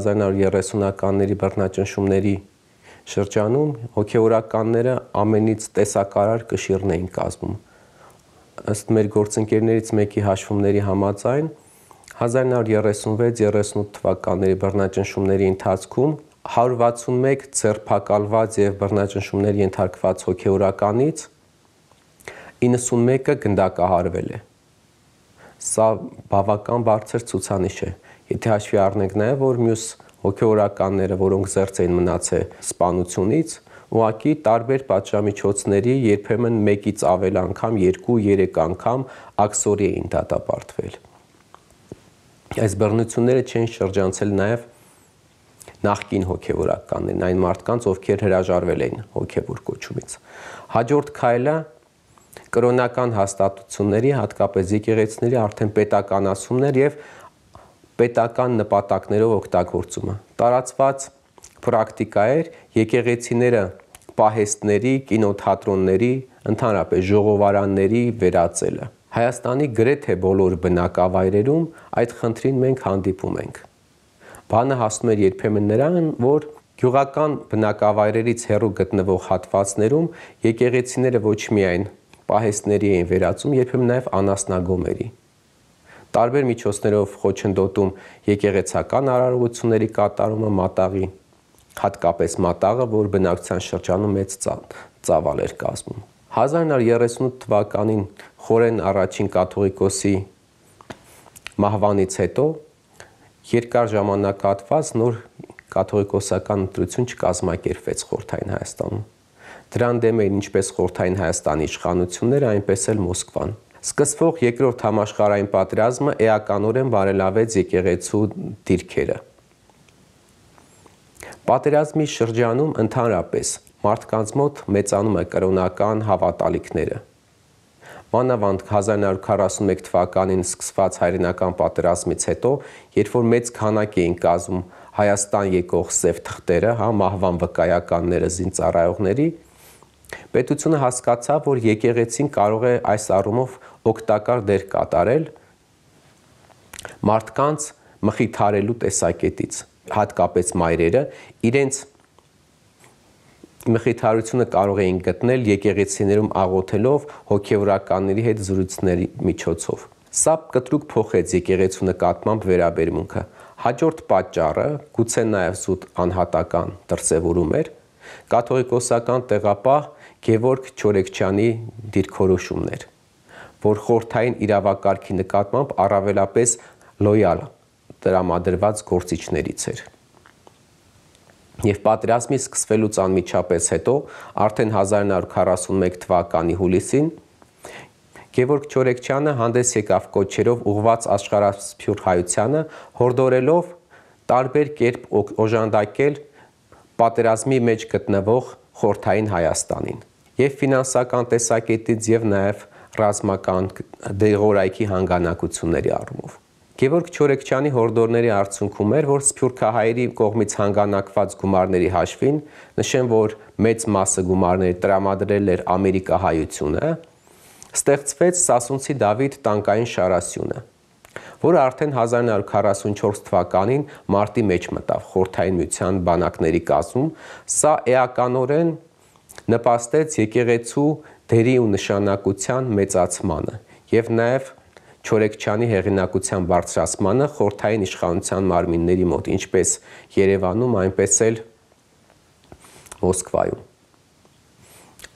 1930-ականների բռնաճնշումների շրջանում հոգեորականները ամենից տեսակարար կշիռն էին կազմում։ Ըստ մեր գործընկերներից մեկի հաշվումների համաձայն 1936-38 թվականների բռնաճնշումների ընթացքում 161 ձերբակալված եւ բռնաճնշումների ենթարկված հոգեորականից 91-ը գնդակահարվել է։ Սա բավական բարձր ցուցանիշ է։ Եթե հաշվի առնենք նաև, որ մյուս հոգեորականները, որոնք զերծ էին մնացել սպանությունից, ուղակի տարբեր պատժամիջոցների երբեմն 1-ից ավել անգամ, 2-3 անգամ աքսորի էին դատապարտվել։ Այս բռնությունները չեն շրջանցել նաև նախկին հոգևորականներին, այն մարդկանց, ովքեր հրաժարվել էին հոգևոր կոչումից։ Հաջորդ քայլը կրոնական հաստատությունների, հատկապես եկեղեցիների արդեն պետականացումներ եւ պետական նպատակներով օգտագործումը։ Տարածված պրակտիկա էր եկեղեցիները պահեստների, կինոթատրոնների, ընդհանրապես ժողովարանների վերածելը։ Հայաստանի գրեթե բոլոր բնակավայրերում այդ խնդրին մենք հանդիպում ենք։ Բանը հասնում էր երբեմն նրան, որ գյուղական բնակավայրերից հեռու գտնվող հատվածներում եկեղեցիները ոչ միայն պահեստների էին վերածում, երբեմն նաև անասնագոմերի տարբեր միջոցներով խոչընդոտում եկեղեցական արարողությունների կատարումը մատաղի, հատկապես մատաղը, որ բնակության շրջանում մեծ ծավալ էր կազմում։ 1938 թվականին Խորեն առաջին կաթողիկոսի մահվանից հետո երկար ժամանակահատված նոր կաթողիկոսական ընտրություն չկազմակերպվեց Խորթային Հայաստանում։ Դրան դեմ էին ինչպես Խորթային Հայաստանի իշխանությունները, այնպես էլ Մոսկվան։ Սկսվող երկրորդ համաշխարհային պատերազմը էականորեն բարելավեց եկեղեցու դիրքերը։ Պատերազմի շրջանում ընդհանրապես մարդկանց մոտ մեծանում է կրոնական հավատալիքները։ Մանավանդ 1941 թվականին սկսված հայրենական պատերազմից հետո, երբ որ մեծ քանակ էին կազմում Հայաստան եկող սև թղթերը, հա, մահվան վկայականները զինծառայողների, Պետությունը հասկացավ, որ եկեղեցին կարող է այս առումով օգտակար դեր կատարել մարդկանց մխիթարելու տեսակետից, հատկապես մայրերը իրենց մխիթարությունը կարող էին գտնել եկեղեցիներում աղոթելով հոգևորականների հետ զրույցների միջոցով։ Սա կտրուկ փոխեց եկեղեցու նկատմամբ վերաբերմունքը։ Հաջորդ պատճառը, գուցե նաև զուտ անհատական դրսևորում էր, կաթողիկոսական տեղապահ Գևորգ Չորեքչյանի դիրքորոշումն էր, որ խորթային իրավակարգի նկատմամբ առավելապես լոյալ տրամադրված գործիչներից էր։ Եվ պատերազմի սկսվելուց անմիջապես հետո, արդեն 1941 թվականի հուլիսին Գևորգ Չորեքչյանը հանդես եկավ կոչերով ուղված աշխարհասփյուր հայությանը, հորդորելով տարբեր կերպ օժանդակել պատերազմի մեջ գտնվող խորթային Հայաստանին եւ ֆինանսական տեսակետից եւ նաեւ ռազմական դեղորայքի հանգանակությունների առումով։ Գևորգ Չորեքչյանի հորդորների արդյունքում էր, որ Սփյուռքահայերի կողմից հանգանակված գումարների հաշվին, նշեմ, որ մեծ մասը գումարների տրամադրել էր Ամերիկահայությունը, ստեղծվեց Սասունցի Դավիթ տանկային շարասյունը, որը արդեն 1944 թվականին մարտի մեջ մտավ Խորթային միության բանակների կազմում, սա էականորեն նպաստեց եկեղեցու դերի ու նշանակության մեծացմանը եւ նաեւ Չորեքչյանի հեղինակության բարձրացմանը խորթային իշխանության մարմինների մոտ, ինչպես Երևանում, այնպես էլ Մոսկվայում։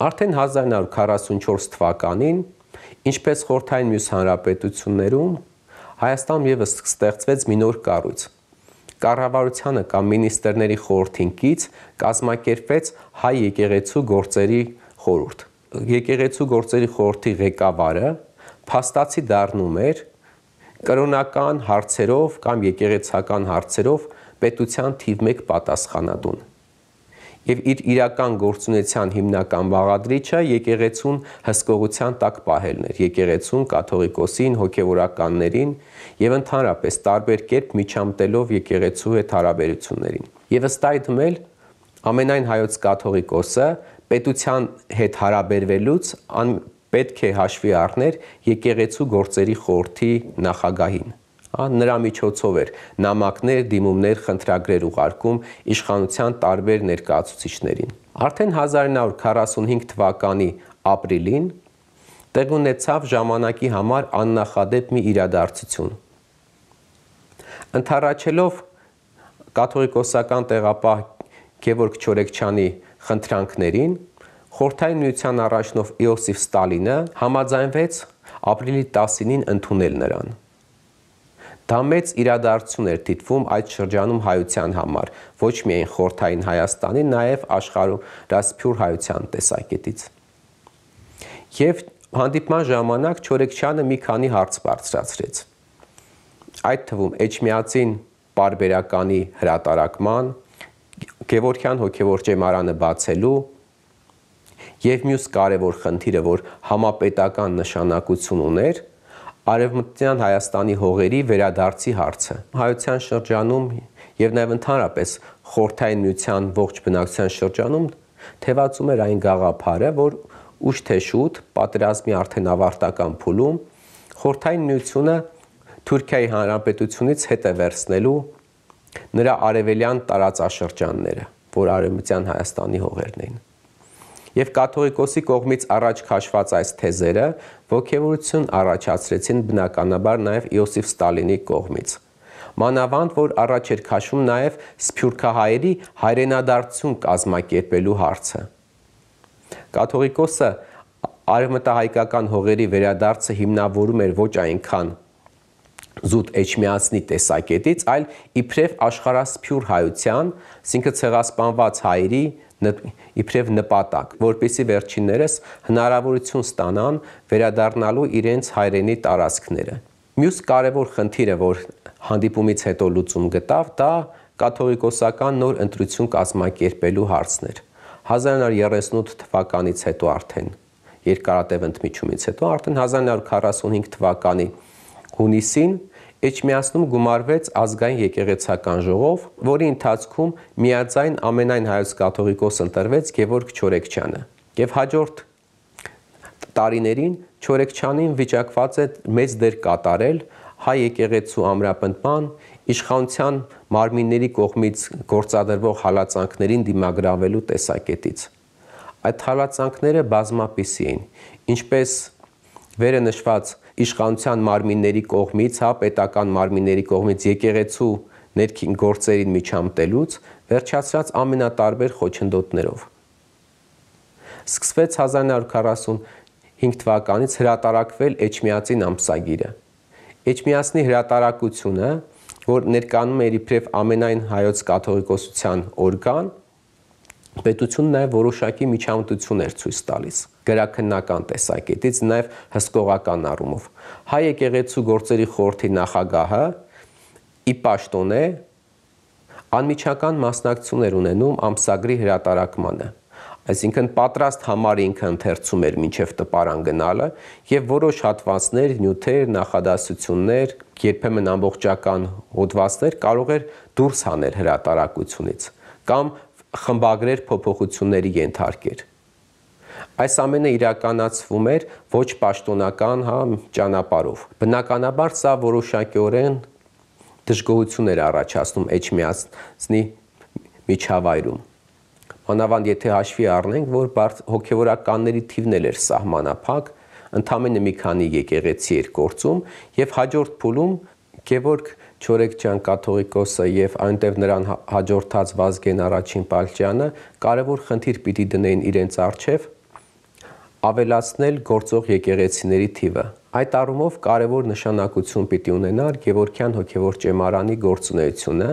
Արդեն 1944 թվականին, ինչպես խորթային մյուս հանրապետություններում, Հայաստանում եւս ստեղծվեց մի նոր կառույց, կառավարությանը կամ մինիստրների խորհրդին կից կազմակերպվեց հայ եկեղեցու գործերի խորհուրդ։ Եկեղեցու գործերի խորհրդի ղեկավարը փաստացի դառնում էր կրոնական հարցերով կամ եկեղեցական հարցերով պետության թիվ 1 պատասխանատուն եւ իր իրական գործունեության հիմնական բաղադրիչը եկեղեցուն հսկողության տակ պահելն էր եկեղեցուն կաթողիկոսին հոգեվորականներին եւ ընդհանրապես տարբեր կերպ միջամտելով եկեղեցու հետ հարաբերություններին եւ ըստ այդմ էլ ամենայն հայոց կաթողիկոսը պետության հետ հարաբերվելուց պետք է հաշվի առներ եկեղեցու գործերի խորհրդի նախագահին Հա նրա միջոցով էր նամակներ, դիմումներ, խնդրագրեր ուղարկում իշխանության տարբեր ներկայացուցիչներին։ Արդեն 1945 թվականի ապրիլին տեղ ունեցավ ժամանակի համար աննախադեպ մի իրադարձություն։ Ընթառաջելով կաթողիկոսական տեղապահ Գևորգ Չորեքչյանի խնդրանքներին Խորթային միության առաջնով Իոսիֆ Ստալինը համաձայնվեց ապրիլի 10-ին ընդունել նրան։ Դա մեծ իրադարձություն էր դիտվում այդ շրջանում հայության համար, ոչ միայն խորթային Հայաստանի, նաև աշխարհորասփյուր հայության տեսակետից։ Եվ հանդիպման ժամանակ Չորեքչյանը մի քանի հարց բարձրացրեց։ Այդ թվում Էջմիածին բարբերականի հրատարակման, Գևորքյան հոգևոր ճեմարանը բացելու Եվ մյուս կարևոր խնդիրը, որ համապետական նշանակություն ուներ, Արևմտյան Հայաստանի հողերի վերադարձի հարցը։ Հայության շրջանում եւ նաեւ ընդհանրապես խորթային միության ողջ բնակության շրջանում թևածում էր այն գաղափարը, որ ուշ թե շուտ պատերազմի արդեն ավարտական փուլում խորթային միությունը Թուրքիայի հանրապետությունից հետ է վերցնելու նրա արևելյան տարածաշրջանները, որ արևմտյան Հայաստանի հողերն էին եւ կաթողիկոսի կողմից առաջ քաշված այս թեզերը ողջևորություն առաջացրեցին բնականաբար նաեւ Իոսիֆ Ստալինի կողմից։ Մանավանդ որ առաջ էր քաշում նաեւ սփյուռքահայերի հայրենադարձություն կազմակերպելու հարցը։ Կաթողիկոսը արևմտահայկական հողերի վերադարձը հիմնավորում էր ոչ այնքան զուտ էջմիածնի տեսակետից, այլ իբրև աշխարհասփյուր հայության, ասինքն ցեղասպանված հայերի իբրև նպատակ, որպիսի վերջիններս հնարավորություն ստանան վերադառնալու իրենց հայրենի տարածքները։ Մյուս կարևոր խնդիրը, որ հանդիպումից հետո լուծում գտավ, դա կաթողիկոսական նոր ընտրություն կազմակերպելու հարցն էր։ 1938 թվականից հետո արդեն երկարատև ընդմիջումից հետո արդեն 1945 թվականի հունիսին Էջմիածնում գումարվեց ազգային եկեղեցական ժողով, որի ընթացքում միաձայն ամենայն հայոց կաթողիկոս ընտրվեց Գևորգ Չորեքչյանը։ Եվ հաջորդ տարիներին Չորեքչյանին վիճակված է մեծ դեր կատարել հայ եկեղեցու ամրապնդման, իշխանության մարմինների կողմից գործադրվող հալածանքներին դիմագրավելու տեսակետից։ Այդ հալածանքները բազմապիսի էին, ինչպես վերը նշված իշխանության մարմինների կողմից, հա, պետական մարմինների կողմից եկեղեցու ներքին գործերին միջամտելուց վերջացած ամենատարբեր խոչընդոտներով։ Սկսվեց 1945 թվականից հրատարակվել Էջմիածին ամսագիրը։ Էջմիածնի հրատարակությունը, որ ներկանում էր իբրև ամենայն հայոց կաթողիկոսության օրգան, պետությունը նաև որոշակի միջամտություն էր ցույց տալիս գրաքննական տեսակետից, նաև հսկողական առումով։ Հայ եկեղեցու գործերի խորհրդի նախագահը ի պաշտոն է անմիջական մասնակցություններ ունենում ամսագրի հրատարակմանը այսինքն պատրաստ համար ինքը ընթերցում էր մինչև տպարան գնալը եւ որոշ հատվածներ, նյութեր, նախադասություններ, երբեմն ամբողջական հոդվածներ կարող էր դուրս հանել հրատարակությունից կամ խմբագրեր փոփոխությունների ենթարկեր Այս ամենը իրականացվում էր ոչ պաշտոնական, հա, ճանապարհով։ Բնականաբար սա որոշակիորեն դժգոհություն էր առաջացնում Էջմիածնի միջավայրում։ Մանավանդ եթե հաշվի առնենք, որ հոգևորականների թիվն էլ էր սահմանափակ, ընդամենը մի քանի եկեղեցի էր գործում եւ հաջորդ փուլում Գևորգ Չորեքչյան կաթողիկոսը եւ այնտեղ նրան հաջորդած Վազգեն առաջին Պալճյանը կարևոր խնդիր պիտի դնեին իրենց արչեւ ավելացնել գործող եկեղեցիների թիվը։ Այդ առումով կարևոր նշանակություն պիտի ունենար Գևորգյան հոգևոր ճեմարանի գործունեությունը։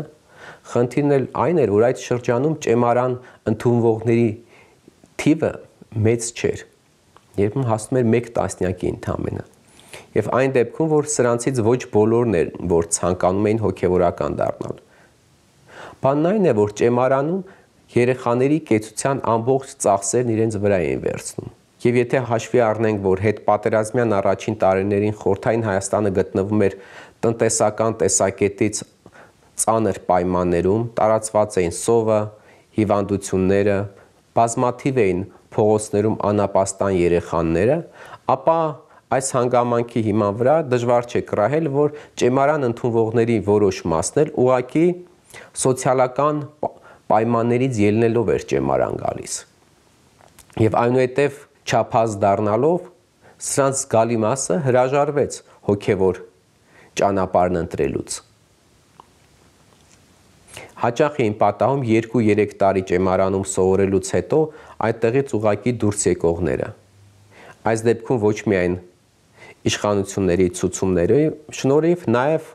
Խնդիրն էլ այն էր, որ այդ շրջանում ճեմարան ընդունվողների թիվը մեծ չէր։ Երբ հասնում էր 1 տասնյակի ընդամենը։ Եվ այն դեպքում, որ սրանցից ոչ բոլորն էր, որ ցանկանում էին հոգևորական դառնալ։ Բանն այն է, որ ճեմարանում երեխաների կեցության ամբողջ ծախսերն իրենց վրա էին վերցնում Եվ եթե հաշվի առնենք, որ հետ պատերազմյան առաջին տարիներին խորթային Հայաստանը գտնվում էր տնտեսական տեսակետից ծանր պայմաններում, տարածված էին սովը, հիվանդությունները, բազմաթիվ էին փողոցներում անապաստան երեխաները, ապա այս հանգամանքի հիման վրա դժվար չէ կռահել, որ ճեմարան ընդունվողների որոշ մասն էլ ուղակի սոցիալական պայմաններից ելնելով էր ճեմարան գալիս։ Եվ այնուհետև չափած դառնալով սրանց զգալի մասը հրաժարվեց հոգևոր ճանապարհն ընտրելուց։ Հաճախ էին պատահում 2-3 տարի ճեմարանում սովորելուց հետո այդտեղից ուղակի դուրս եկողները։ Այս դեպքում ոչ միայն իշխանությունների ցուցումների շնորհիվ, նաև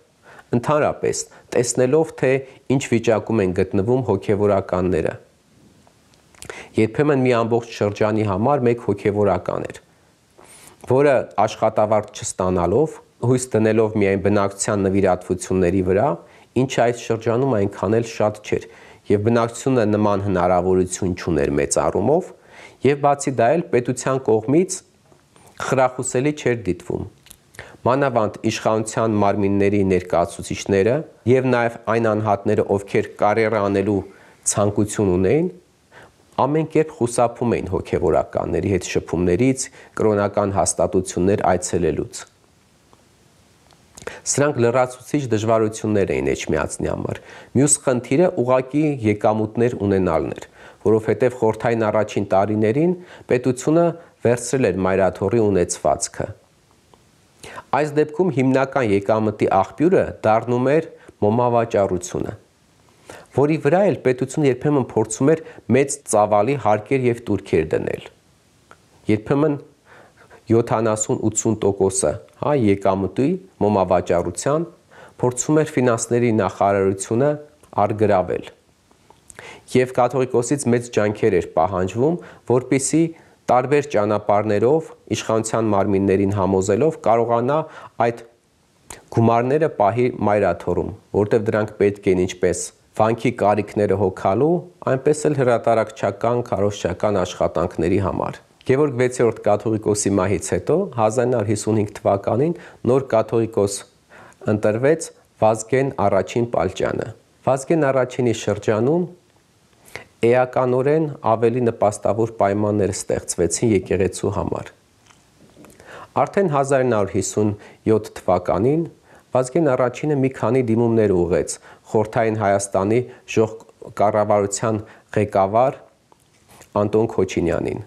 ընդհանրապես տեսնելով թե ինչ վիճակում են գտնվում հոգևորականները։ Երբեմն մի ամբողջ շրջանի համար մեկ հոգևորական էր, որը աշխատավարձ չստանալով, հույս դնելով միայն բնակչության նվիրատվությունների վրա, ինչը այդ շրջանում այնքան էլ շատ չէր, եւ բնակչությունը նման հնարավորություն չուներ մեծ առումով, եւ բացի դա էլ պետության կողմից խրախուսելի չէր դիտվում։ Մանավանդ իշխանության մարմինների ներկայացուցիչները եւ նաեւ այն անհատները, ովքեր կարիերա անելու ցանկություն ունեին, ամեն կերպ խուսափում էին հոգևորականների հետ շփումներից, կրոնական հաստատություններ այցելելուց։ Սրանք լրացուցիչ դժվարություններ էին Էջմիածնի համար։ Մյուս խնդիրը ուղակի եկամուտներ ունենալն էր, որովհետև խորթային առաջին տարիներին պետությունը վերցրել էր մայրաթորի ունեցվածքը։ Այս դեպքում հիմնական եկամտի աղբյուրը դառնում էր մոմավաճառությունը, որի վրա էլ պետությունը երբեմն փորձում էր մեծ ծավալի հարկեր եւ турքեր դնել։ Երբեմն 70-80%-ը, հա, եկամուտի մոմավաճառության փորձում էր ֆինանսների նախարարությունը արգրավել։ Եվ կաթողիկոսից մեծ ջանքեր էր պահանջվում, որբիսի տարբեր ճանապարներով իշխանության մարմիններին համոզելով կարողանա այդ գումարները պահի մայրաթորում, որտեղ դրանք պետք են ինչպես վանքի կարիքները հոգալու, այնպես էլ հրատարակչական, քարոշչական աշխատանքների համար։ Գևորգ 6-րդ կաթողիկոսի մահից հետո 1955 թվականին նոր կաթողիկոս ընտրվեց Վազգեն առաջին Պալճյանը։ Վազգեն առաջինի շրջանում էականորեն ավելի նպաստավոր պայմաններ ստեղծվեցին եկեղեցու համար։ Արդեն 1957 թվականին Վազգեն առաջինը մի քանի դիմումներ ուղեց Խորթային Հայաստանի ժող կառավարության ղեկավար Անտոն Քոչինյանին։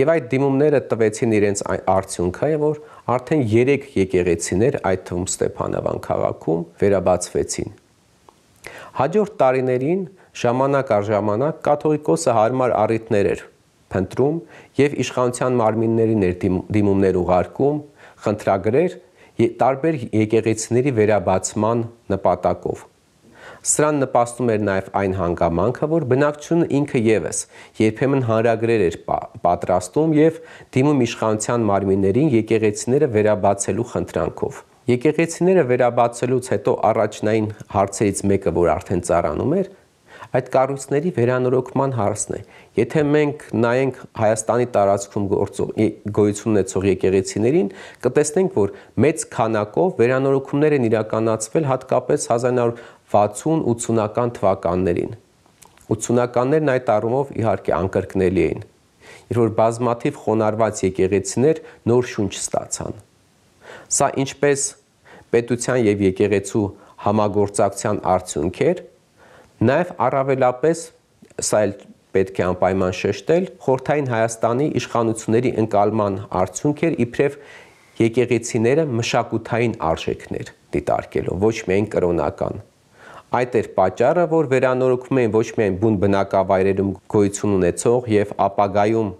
Եվ այդ դիմումները տվեցին իրենց արդյունքը, որ արդեն 3 եկեղեցիներ, այդ թվում Ստեփանավան քաղաքում վերաբացվեցին։ Հաջորդ տարիներին ժամանակ առ ժամանակ կաթողիկոսը հարմար առիթներ էր փնտրում եւ իշխանության մարմիններին էր դիմումներ ուղարկում, խնդրագրեր տարբեր եկեղեցիների վերաբացման նպատակով։ Սրան նպաստում էր նաև այն հանգամանքը, որ բնակչությունը ինքը եւս երբեմն հանրագրեր էր պատրաստում եւ դիմում իշխանության մարմիններին եկեղեցիները վերաբացելու խնդրանքով։ Եկեղեցիները վերաբացելուց հետո առաջնային հարցերից մեկը, որ արդեն ծառանում էր, այդ կառույցների վերանորոգման հարցն է։ Եթե մենք նայենք Հայաստանի տարածքում գործող գոյություն ունեցող եկեղեցիներին, կտեսնենք, որ մեծ քանակով վերանորոգումներ են իրականացվել հատկապես 1960-80-ական թվականներին։ 80-ականներն այդ առումով իհարկե անկրկնելի էին, երբ որ բազմաթիվ խոնարհված եկեղեցիներ նոր շունչ ստացան։ Սա ինչպես պետության եւ եկեղեցու համագործակցության արդյունք էր, Նաև առավելապես սա էլ պետք է անպայման շեշտել, Խորթային Հայաստանի իշխանությունների ընկալման արդյունք էր իբրև եկեղեցիները մշակութային արժեքներ դիտարկելով, ոչ միայն կրոնական։ Այդ էր պատճառը, որ վերանորոգում էին ոչ միայն բուն բնակավայրերում գոյություն ունեցող եւ ապագայում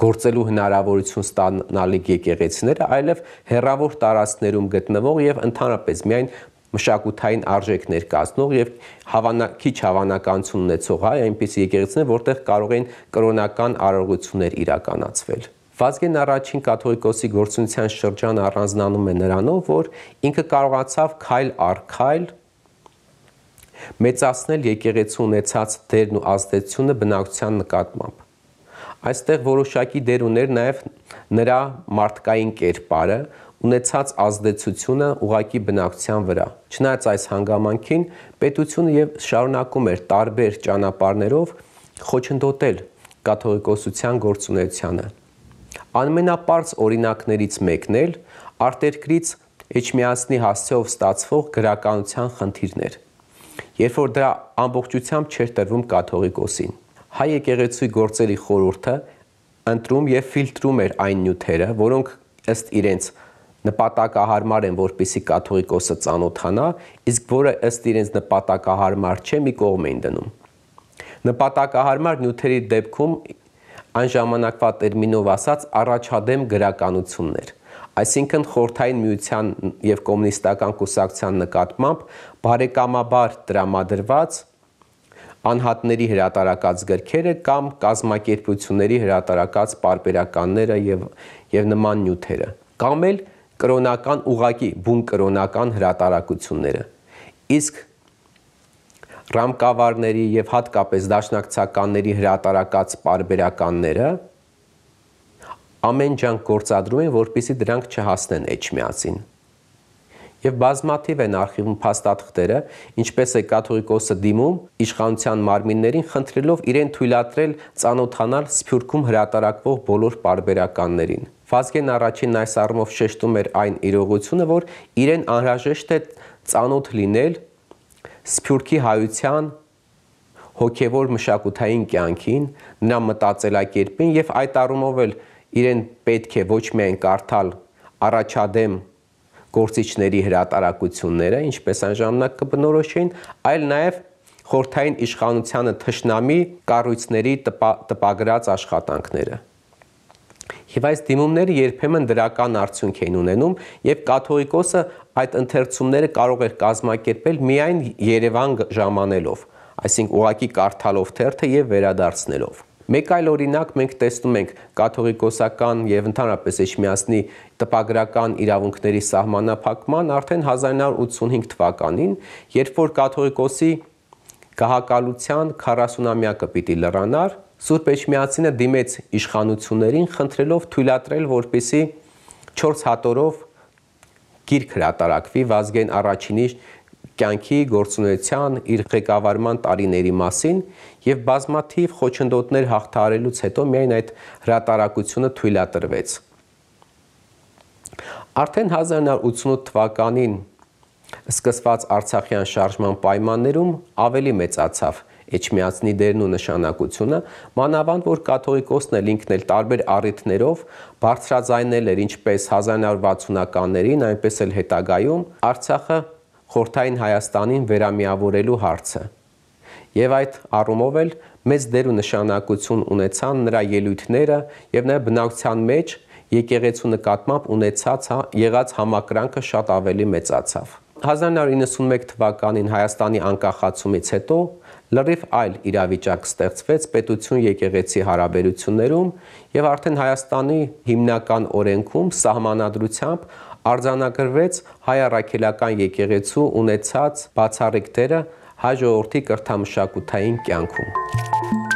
գործելու հնարավորություն ստանալիք եկեղեցիները, այլև հերավոր տարածքներում գտնվող եւ ընդհանրապես միայն մշակութային արժեք ներկայացնող եւ հավանա քիչ հավանականություն ունեցող այ այնպիսի եկեղեցիներ, որտեղ կարող են կրոնական արարողություններ իրականացվել։ Վազգեն առաջին կաթողիկոսի գործունեության շրջանը առանձնանում է նրանով, որ ինքը կարողացավ քայլ առ քայլ մեծացնել եկեղեցու ունեցած դերն ու ազդեցությունը բնակչության նկատմամբ։ Այստեղ որոշակի դեր ուներ նաև նրա մարդկային կերպարը, ունեցած ազդեցությունը ուղակի բնակչության վրա։ Չնայած այս հանգամանքին պետությունը եւ շարունակում էր տարբեր ճանապարներով խոչընդոտել կաթողիկոսության գործունեությանը։ Անմենապարզ օրինակներից մեկն էլ արտերկրից Էջմիածնի հասցեով ստացվող գրականության խնդիրներ, երբ որ դրա ամբողջությամբ չէր տրվում կաթողիկոսին։ Հայ եկեղեցուի գործերի խորհուրդը ընտրում եւ ֆիլտրում էր այն նյութերը, որոնք ըստ իրենց նպատակահարմար են, որպիսի կաթողիկոսը ծանոթանա, իսկ որը ըստ իրենց նպատակահարմար չէ, մի կողմ էին դնում։ Նպատակահարմար նյութերի դեպքում այն ժամանակվա տերմինով ասած առաջադեմ գրականություններ այսինքն խորթային միության եւ կոմունիստական կուսակցության նկատմամբ բարեկամաբար տրամադրված անհատների հրատարակած գրքերը կամ կազմակերպությունների հրատարակած պարբերականները եւ եւ նման նյութերը կամ էլ կրոնական ուղակի բուն կրոնական հրատարակությունները։ Իսկ ռամկավարների եւ հատկապես դաշնակցականների հրատարակած պարբերականները ամեն ջանք գործադրում են, որpիսի դրանք չհասնեն Էջմիածին եւ բազմաթիվ են արխիվում փաստաթղթերը, ինչպես է կաթողիկոսը դիմում իշխանության մարմիններին խնդրելով իրեն թույլատրել ծանոթանալ Սփյուռքում հրատարակվող բոլոր պարբերականներին։ Վազգեն առաջին այս առումով շեշտում էր այն իրողությունը, որ իրեն անհրաժեշտ է ծանոթ լինել Սփյուռքի հայության հոգևոր մշակութային կյանքին, նրա մտածելակերպին եւ այդ առումով էլ իրեն պետք է ոչ միայն կարդալ առաջադեմ գործիչների հրատարակությունները, ինչպես այն ժամանակ կբնորոշեին, այլ նաև խորթային իշխանությանը թշնամի կառույցների տպա, տպագրած աշխատանքները։ Եվ այս դիմումները երբեմն դրական արդյունք էին ունենում եւ կաթողիկոսը այդ ընթերցումները կարող էր կազմակերպել միայն Երևան ժամանելով, այսինքն ուղակի կարդալով թերթը եւ վերադարձնելով։ Մեկ այլ օրինակ մենք տեսնում ենք կաթողիկոսական եւ ընդհանրապես Էջմիածնի տպագրական իրավունքների սահմանափակման արդեն 1985 թվականին, երբ որ կաթողիկոսի գահակալության 40-ամյակը պիտի լրանար, Սուրբ Էջմիածինը դիմեց իշխանություններին խնդրելով թույլատրել, որպիսի 4 հատորով գիրք հրատարակվի Վազգեն առաջինի կյանքի գործունեության իր ղեկավարման տարիների մասին եւ բազմաթիվ խոչընդոտներ հաղթահարելուց հետո միայն այդ հրատարակությունը թույլատրվեց։ Արդեն 1988 թվականին սկսված Արցախյան շարժման պայմաններում ավելի մեծացավ Էջմիածնի դերն ու նշանակությունը, մանավանդ որ կաթողիկոսն էլ ինքն էլ տարբեր առիթներով բարձրաձայնել էր ինչպես 1960-ականներին, այնպես էլ հետագայում Արցախը խորթային Հայաստանին վերամիավորելու հարցը։ Եվ այդ առումով էլ մեծ դեր ու նշանակություն ունեցան նրա ելույթները եւ նաեւ բնակության մեջ եկեղեցու նկատմամբ ունեցած հա, եղած համակրանքը շատ ավելի մեծացավ։ 1991 թվականին Հայաստանի անկախացումից հետո լրիվ այլ իրավիճակ ստեղծվեց պետություն եկեղեցի հարաբերություններում եւ արդեն Հայաստանի հիմնական օրենքում սահմանադրությամբ արձանագրվեց հայ առաքելական եկեղեցու ունեցած բացառիկ դերը հայ ժողովրդի կրթամշակութային կյանքում։